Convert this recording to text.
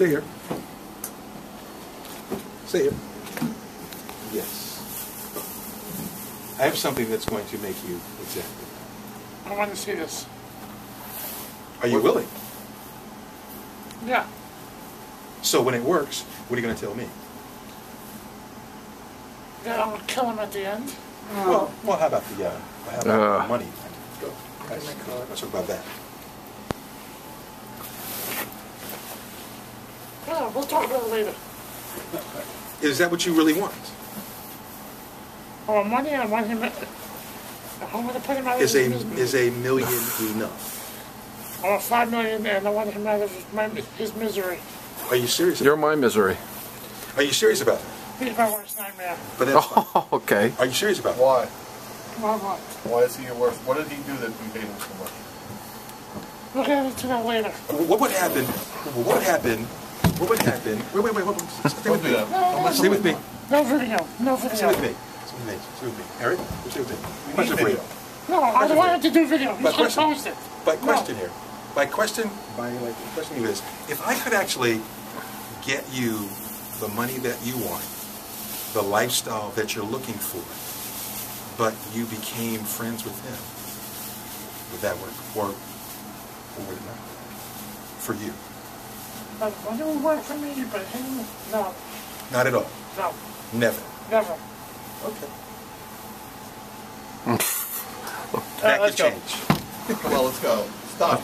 Stay here. Stay here. Yes. I have something that's going to make you exactly. I don't want to see this. Are you willing? Yeah. So when it works, what are you going to tell me? Yeah, I'm gonna kill him at the end. Well, well, how about the, uh, how about Uh. the money? Go. Let's let's talk about that. Yeah, we'll talk about it later. Is that what you really want? I want money, I want him, I'm gonna put him out of Is his a, misery. is a million enough? I want five million and I want him out of his, my, his misery. Are you serious? You're my misery. Are you serious about that? He's my worst nightmare. But that's fine. Oh, okay. Are you serious about that? Why? Well, what? Why is he your worst? What did he do that we paid him so much? We'll get into that later. What would happen? What would happen? What would happen? Wait, wait, wait, hold on. Stay with me. that. Don't mess Stay with me. No video, no video. Stay with me. Stay with me. Stay with me. Eric, stay with me. We Question for you. video. No, I don't want him to do video. He's But gonna question- post it. My No. question here, my question, my like, question to you is, if I could actually get you the money that you want, the lifestyle that you're looking for, but you became friends with him, would that work, or, or would it not? For you, But money will work for me, but him, no, not at all, no, never. never. Okay. Uh, That could let's go. change. Well, let's go. Stop.